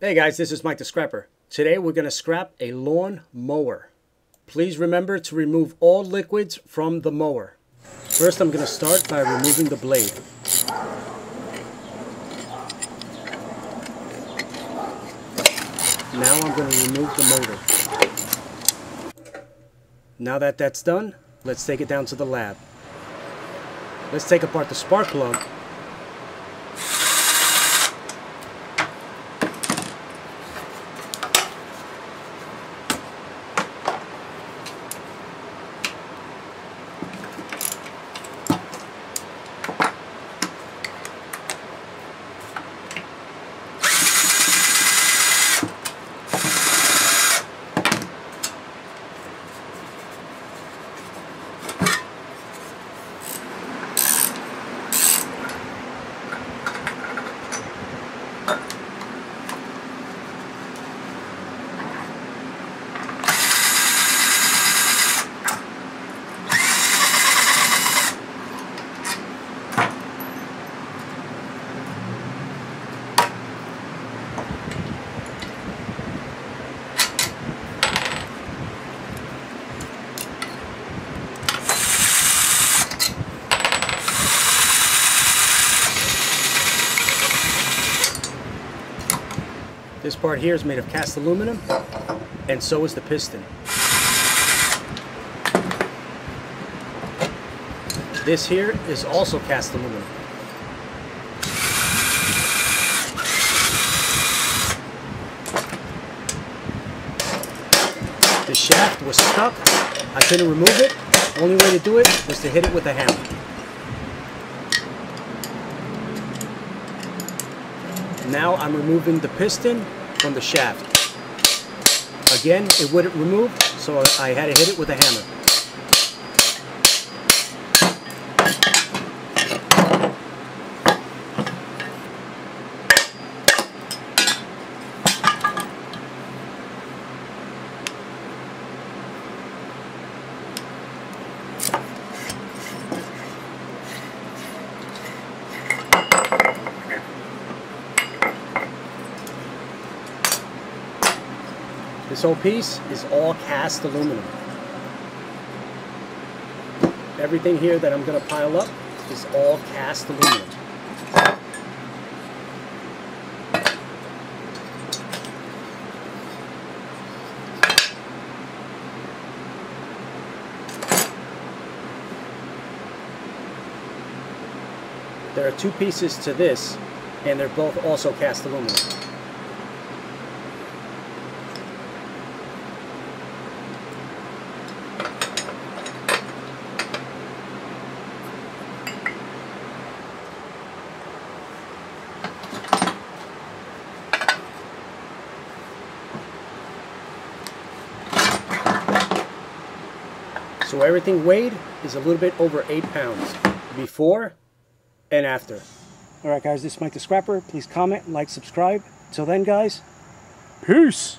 Hey guys, this is Mike the Scrapper. Today we're going to scrap a lawn mower. Please remember to remove all liquids from the mower. First I'm going to start by removing the blade. Now I'm going to remove the motor. Now that that's done, let's take it down to the lab. Let's take apart the spark plug This part here is made of cast aluminum, and so is the piston. This here is also cast aluminum. The shaft was stuck. I couldn't remove it. Only way to do it was to hit it with a hammer. Now I'm removing the piston from the shaft. Again, it wouldn't remove, so I had to hit it with a hammer. This whole piece is all cast aluminum. Everything here that I'm going to pile up is all cast aluminum. There are two pieces to this, and they're both also cast aluminum. So everything weighed is a little bit over 8 pounds before and after. Alright guys, this is Mike the Scrapper. Please comment, like, subscribe. Till then guys, peace!